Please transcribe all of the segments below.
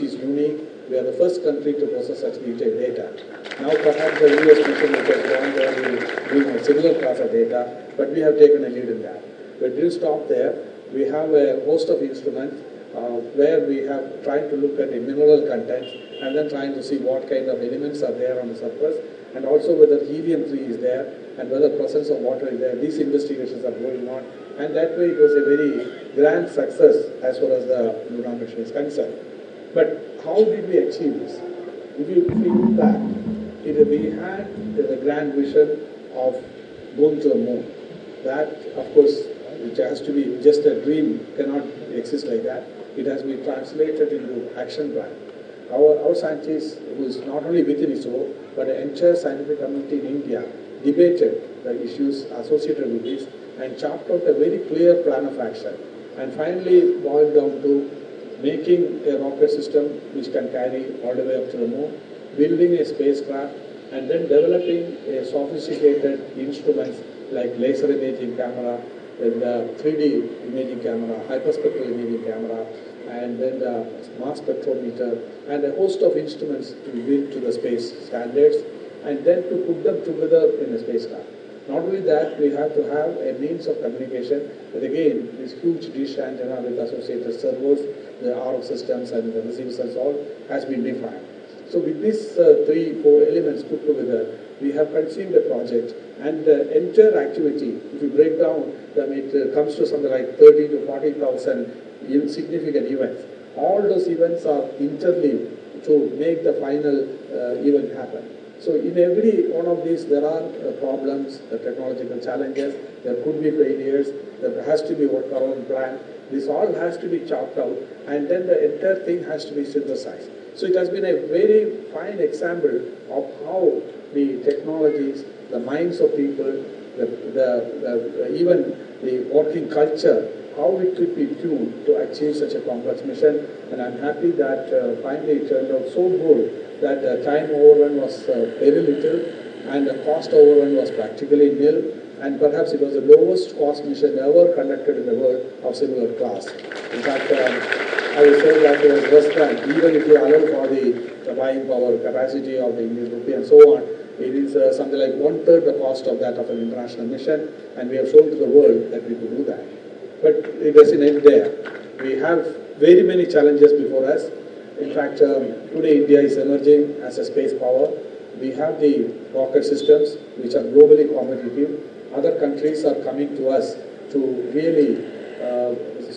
which is unique. We are the first country to process such detailed data. Now perhaps the US mission which has gone there will bring a similar class of data, but we have taken a lead in that. But didn't stop there. We have a host of instruments uh, where we have tried to look at the mineral content and then trying to see what kind of elements are there on the surface and also whether helium-3 is there and whether presence of water is there. These investigations are going on and that way it was a very grand success as far as the lunar mission is concerned. But how did we achieve this? If you think back, it, we had the grand vision of going to the moon. That, of course, which has to be just a dream, cannot exist like that. It has been translated into action plan. Our, our scientists, who is not only within ISRO, but the entire scientific community in India, debated the issues associated with this and charted out a very clear plan of action. And finally boiled down to making a rocket system which can carry all the way up to the moon, building a spacecraft, and then developing a sophisticated instruments like laser imaging camera, then the 3D imaging camera, hyperspectral imaging camera, and then the mass spectrometer, and a host of instruments to build to the space standards, and then to put them together in a spacecraft. Not only that, we have to have a means of communication, but again, this huge dish antenna with associated servos, the RF systems and the receivers all has been defined. So with these uh, three, four elements put together, we have conceived a project and the entire activity, if you break down, then it uh, comes to something like 30 to 40,000 significant events. All those events are interlinked to make the final uh, event happen. So in every one of these, there are uh, problems, the technological challenges, there could be failures, there has to be workaround plan. This all has to be chopped out, and then the entire thing has to be synthesized. So it has been a very fine example of how the technologies, the minds of people, the, the, the, even the working culture, how it could be tuned to achieve such a complex mission. And I'm happy that uh, finally it turned out so good that the time overrun was uh, very little and the cost overrun was practically nil and perhaps it was the lowest cost mission ever conducted in the world of similar class. In fact, um, I would say that it was less than, even if you allow for the, the buying power capacity of the Indian rupee and so on, it is uh, something like one third the cost of that of an international mission, and we have shown to the world that we could do that. But it doesn't end there. We have very many challenges before us. In fact, um, today India is emerging as a space power. We have the rocket systems which are globally competitive. Other countries are coming to us to really uh,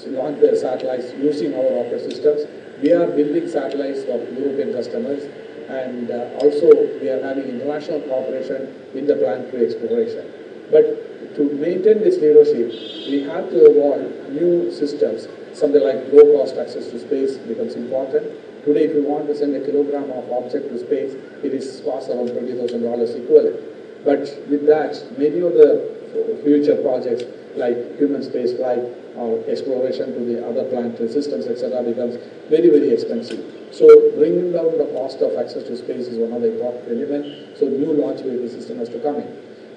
launch their satellites using our rocket systems. We are building satellites for European customers and uh, also we are having international cooperation in the planetary exploration. But to maintain this leadership, we have to evolve new systems. Something like low-cost access to space becomes important. Today, if you want to send a kilogram of object to space, it is cost around $20,000 equivalent. But with that, many of the future projects like human space flight or exploration to the other planetary systems, etc., becomes very, very expensive. So bringing down the cost of access to space is one of the important elements. So new launch vehicle system has to come in.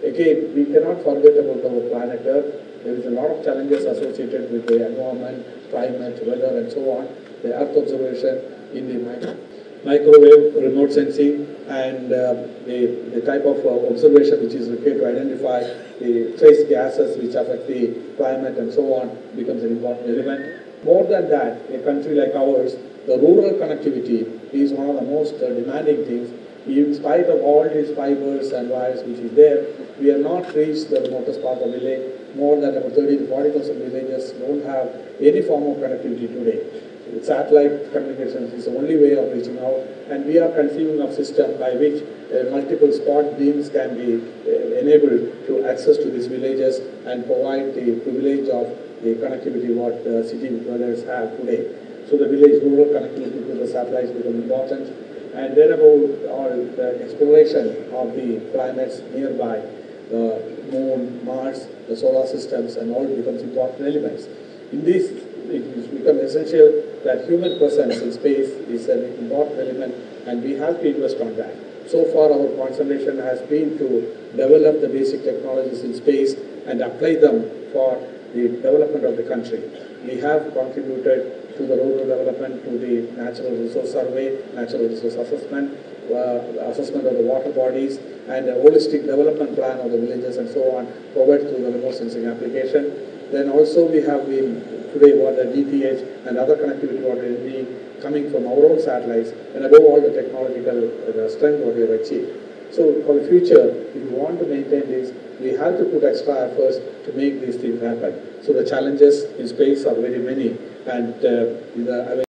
Again, we cannot forget about our planet Earth. There is a lot of challenges associated with the environment, climate, weather, and so on. The Earth observation in the micro microwave remote sensing and uh, the, the type of uh, observation which is required to identify the trace gases which affect the climate and so on becomes an important element. More than that, a country like ours, the rural connectivity is one of the most uh, demanding things. In spite of all these fibers and wires which is there, we have not reached the remotest part of the village. More than about 30 to 40,000 villages don't have any form of connectivity today satellite communications is the only way of reaching out and we are conceiving of system by which uh, multiple spot beams can be uh, enabled to access to these villages and provide the privilege of the connectivity what uh, city dwellers have today. So the village rural connectivity to the satellites become important and then about all the exploration of the planets nearby, the moon, Mars, the solar systems and all becomes important elements. In this, it has become essential that human presence in space is an important element and we have to invest on that. So far our concentration has been to develop the basic technologies in space and apply them for the development of the country. We have contributed to the rural development, to the natural resource survey, natural resource assessment, uh, assessment of the water bodies, and a holistic development plan of the villages and so on, provided through the remote sensing application. Then also we have been today what the DTH and other connectivity what will be coming from our own satellites and above all the technological uh, strength what we have achieved. So for the future, if we want to maintain this, we have to put extra efforts to make these things happen. So the challenges in space are very many and uh, the